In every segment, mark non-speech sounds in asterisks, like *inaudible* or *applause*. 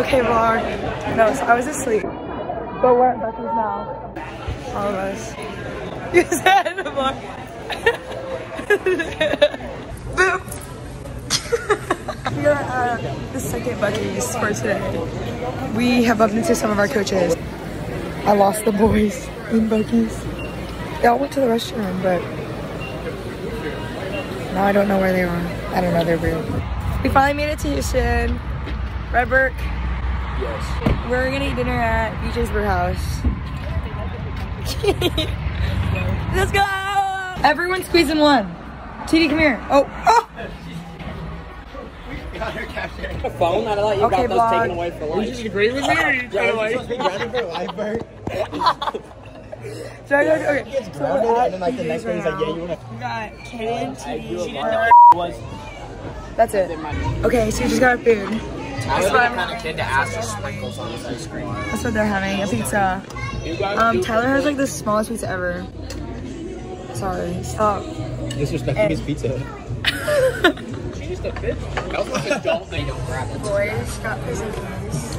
Okay, vlog. No, so I was asleep. But we're at Becky's now. All of us. *laughs* You said the vlog. Boop. *laughs* we are at the second Buc-ee's for today. We have bumped into some of our coaches. I lost the boys in Buc-ee's. They all went to the restroom, but now I don't know where they are. I don't know their room. We finally made it to Houston. Redbrook. Yes. We're gonna eat dinner at BJ's Brew House. *laughs* Let's go! Everyone squeeze in one. TD, come here. Oh, oh! A phone? I thought you Okay, got those vlog. taken away for life. You just agree with me? Yeah, are you supposed to be grounded for life, Bert? So I go, okay. Gets So grounded, we're and then like the next day he's like, yeah, you wanna We got Kenny and TD. was. That's it. Okay, so we just got our food. I was the kind of kid to ask for sprinkles on his ice cream. That's what they're having, a pizza. Um, Tyler has like the smallest pizza ever. Sorry, stop. disrespecting his pizza. *laughs* She's just a bitch. I was adult, *laughs* they don't grab it. Boys got Pizzies.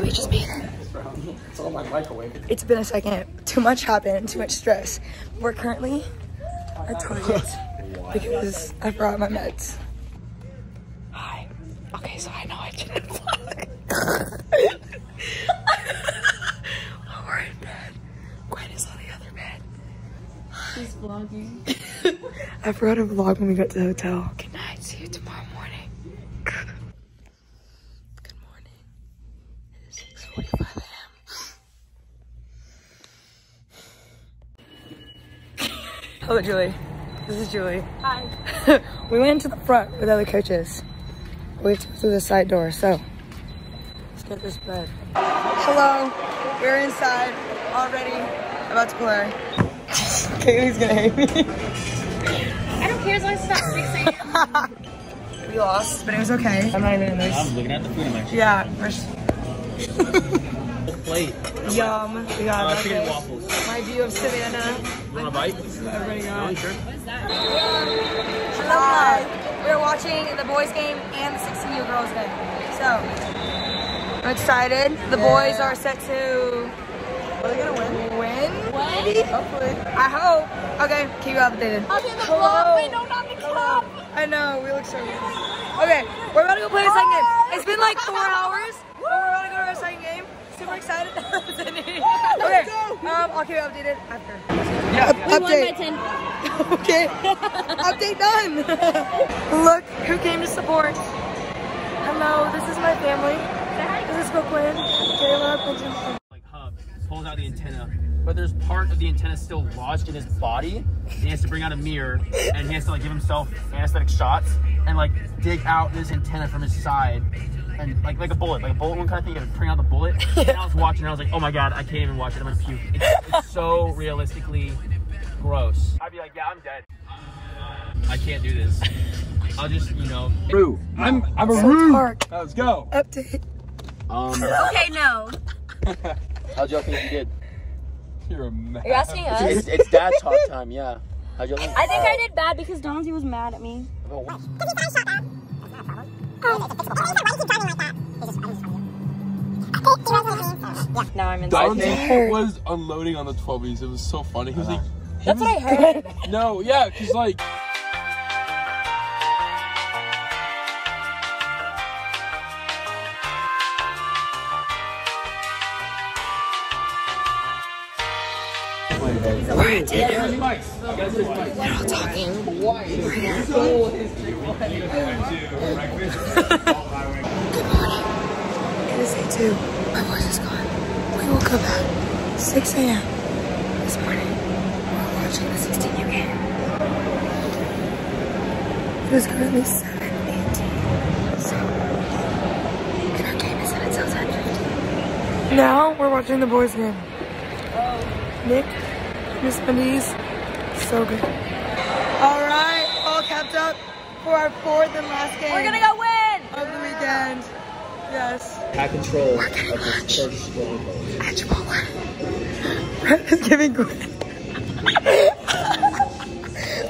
we just made it. It's all my microwave. It's been a second. Too much happened, too much stress. We're currently at Target *laughs* because I forgot my meds. Okay, so I know I didn't vlog. We're in bed. Gwen is on the other bed. She's vlogging. *laughs* I forgot to vlog when we got to the hotel. Good night. See you tomorrow morning. Good morning. It is 6.45 a.m. Hello, Julie. This is Julie. Hi. *laughs* we went to the front with other coaches. We have to go through the side door, so let's get this bed. Hello. We're inside already. About to play. *laughs* Kaylee's gonna hate me. I don't care as long as it's not 6 a.m. *laughs* We lost, but it was okay. I'm not even in this. I'm looking at the food. I'm actually Yeah, we're s- plate. yum. We got Uh, chicken and waffles. My view of Savannah. You want a bite? Everybody got. Sure. Hello, guys. We're watching the boys game and the 16U girls. So, I'm excited. The boys are set to. Are they gonna win? Win? Maybe? Hopefully. I hope. Okay, keep you updated. Hello. Wait, no, not the cup. I know, we look so weird. Okay, we're about to go play a second game. It's been like *laughs* four hours, but we're about to go to our second game. Super excited. *laughs* okay, um, I'll keep you updated after. Yeah, We won by update. 10. *laughs* Okay, update done. Look who came to support. Hello, this is my family. This is Brooklyn. Like hub pulls out the antenna, but there's part of the antenna still lodged in his body. He has to bring out a mirror and he has to like give himself anesthetic shots and like dig out this antenna from his side. And like like a bullet, like a bullet one kind of thing, you have to bring out the bullet. And I was watching, and I was like, oh my god, I can't even watch it. I'm gonna puke. It's, it's so realistically gross. I'd be like, yeah, I'm dead. I can't do this. I'll just, you know. Roo. I'm I'm a So Roo. Park, Let's go. update. Um, *laughs* Okay, no. *laughs* how'd y'all think you did? You're a man. You're asking us? It's, it's dad talk time, yeah. How'd y'all think? I think I did bad because Donzie was mad at me. Now I'm in Donzie was unloading on the 12s. It was so funny. He was like, he That's was, what I heard. *laughs* No, yeah, cause like. It is day two. My voice is gone. We woke up at 6 a.m. this morning. We're watching the 16U game. It is currently 7.18. So, good watching the boys game. Nick, Miss Benise, so good. All right, all capped up for our fourth and last game. We're gonna go win! of the weekend. Yes. Have control of this first Brett is giving Gwen.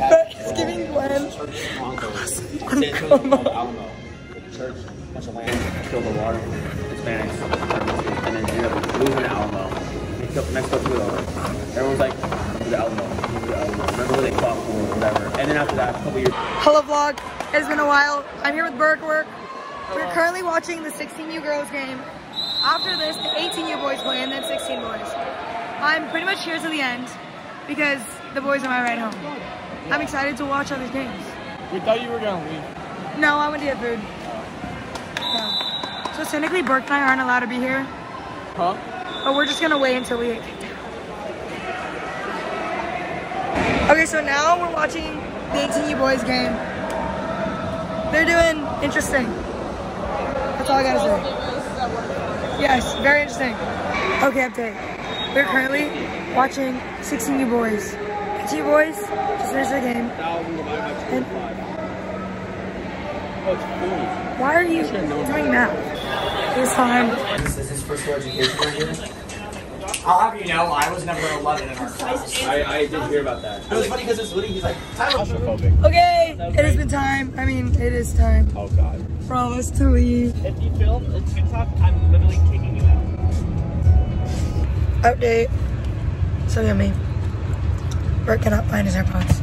Brett is giving Gwen. Alamo. The church, bunch of land, filled with water, Hello vlog. It's been a while. I'm here with Burke Work. We're currently watching the 16U girls game. After this, the 18U boys play and then 16 boys. I'm pretty much here to the end because the boys are my ride home. I'm excited to watch all these games. We thought you were gonna leave. No, I went to get food. No. So technically, Burke and I aren't allowed to be here, Huh? but we're just gonna wait until we get kicked out. Okay, so now we're watching the 18U boys game. They're doing interesting. That's all I gotta say. Yes, very interesting. Okay, update. We're currently watching 16U boys. 18U boys just finished their game. And it's why are you doing that? This time. Is his first education here? I'll have you know, I was number 11 in our class. I, I did hear about that. It was funny because it's literally, he's like, Claustrophobic. Okay, it has been time. I mean, it is time Oh god. for all of us to leave. if you film a TikTok, I'm literally kicking you out. Update. So yummy. Bert cannot find his AirPods.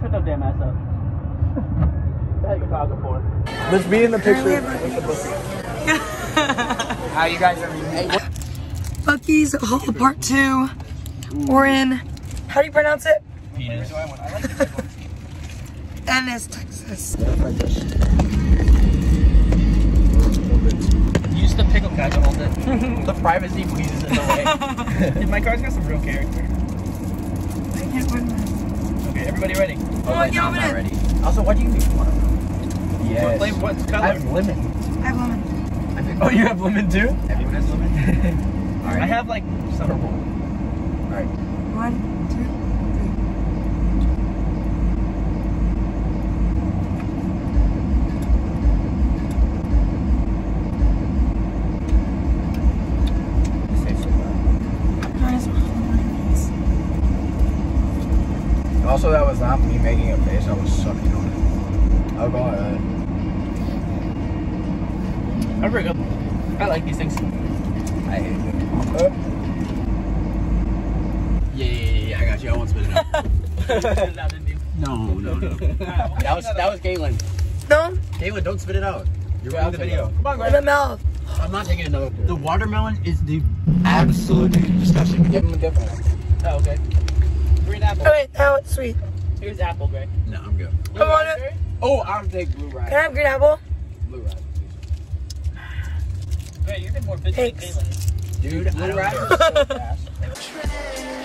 Shut that damn ass up. What the heck you talking for? Let's be in the picture. *laughs* How you guys are hey, Buc-ee's Hall Part 2. We're in, how do you pronounce it? Ennis, Texas. Use the pickle guy to hold it. the privacy please is in the way. Dude, *laughs* my car's got some real character. I can't find mine. Okay, everybody ready? Oh, wait, no, I'm not ready. Also, what do you mean? Yes. Play what color? I have lemon. I have lemon. I Oh, you have lemon too? Everyone has lemon. *laughs* I have like some. One, two, three. Mine is Also, that was not me making a face. I was sucking on it. Oh god. I'm pretty good. I like these things. I hate it. Yeah, yeah, yeah, yeah, I got you. I won't spit it out. *laughs* no, no, no. *laughs* That was that was Kaitlyn. No, Kaitlyn, don't spit it out. You're ruining the video. Come on, in the mouth. I'm not taking another. The watermelon is the absolutely disgusting. Give him a different one. Oh, okay. Green apple. Oh wait, now it's sweet. Here's apple, Gray. No, I'm good. Come on, it. Oh, I'll take blue Can I have green apple? Blue rice. Gray, you've been more busy Thanks. than Kaitlyn. Dude, rice is so *laughs* fast.